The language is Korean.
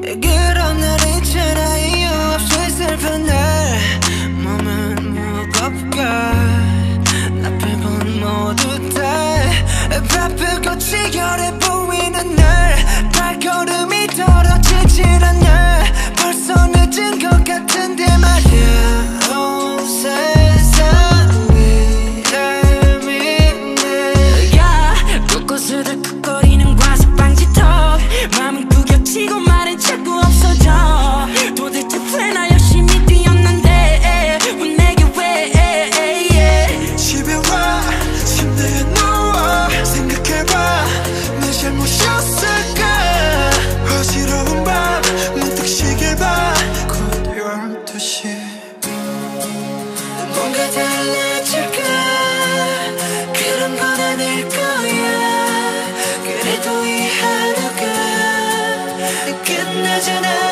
Get on that itch 뭔가 달라질까? 그런 건 아닐 거야. 그래도 이 하루가 끝나잖아.